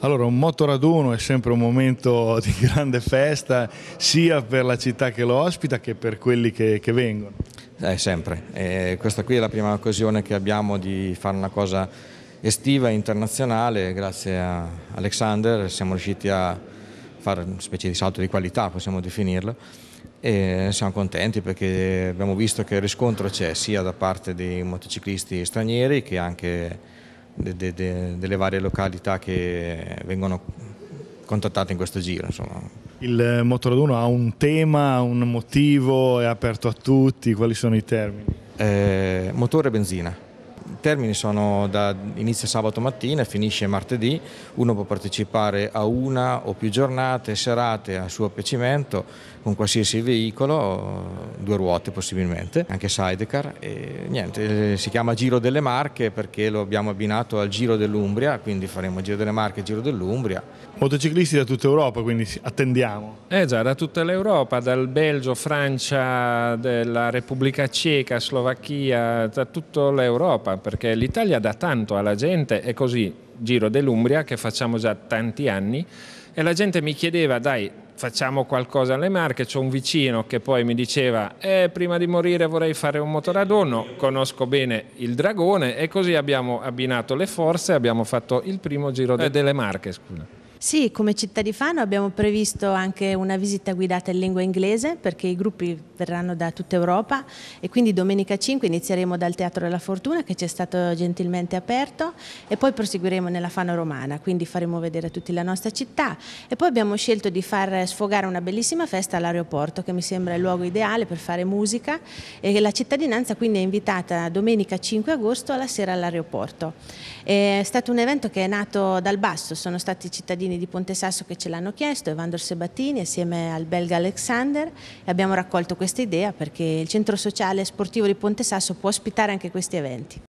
Allora, un motoraduno è sempre un momento di grande festa, sia per la città che lo ospita che per quelli che, che vengono. Eh, sempre. E questa qui è la prima occasione che abbiamo di fare una cosa estiva e internazionale. Grazie a Alexander siamo riusciti a fare una specie di salto di qualità, possiamo definirlo. E siamo contenti perché abbiamo visto che il riscontro c'è sia da parte dei motociclisti stranieri che anche de, de, de, delle varie località che vengono contattate in questo giro. Insomma. Il motoraduno ha un tema, un motivo, è aperto a tutti, quali sono i termini? Eh, motore e benzina. I termini sono da inizia sabato mattina e finisce martedì, uno può partecipare a una o più giornate, serate a suo piacimento con qualsiasi veicolo, due ruote possibilmente, anche sidecar e niente, si chiama Giro delle Marche perché lo abbiamo abbinato al Giro dell'Umbria, quindi faremo Giro delle Marche e Giro dell'Umbria. Motociclisti da tutta Europa, quindi attendiamo. Eh già, da tutta l'Europa, dal Belgio, Francia, della Repubblica Ceca, Slovacchia, da tutta l'Europa perché l'Italia dà tanto alla gente, è così, Giro dell'Umbria che facciamo già tanti anni e la gente mi chiedeva dai facciamo qualcosa alle Marche, c'è un vicino che poi mi diceva eh, prima di morire vorrei fare un motoradono, conosco bene il dragone e così abbiamo abbinato le forze e abbiamo fatto il primo giro eh. delle Marche. Scusa. Sì, come città di Fano abbiamo previsto anche una visita guidata in lingua inglese perché i gruppi verranno da tutta Europa e quindi domenica 5 inizieremo dal Teatro della Fortuna che ci è stato gentilmente aperto e poi proseguiremo nella Fano Romana, quindi faremo vedere tutti la nostra città e poi abbiamo scelto di far sfogare una bellissima festa all'aeroporto che mi sembra il luogo ideale per fare musica e la cittadinanza quindi è invitata domenica 5 agosto alla sera all'aeroporto. È stato un evento che è nato dal basso, sono stati cittadini cittadini di Ponte Sasso che ce l'hanno chiesto, Evandro Sebattini assieme al belga Alexander e abbiamo raccolto questa idea perché il centro sociale e sportivo di Ponte Sasso può ospitare anche questi eventi.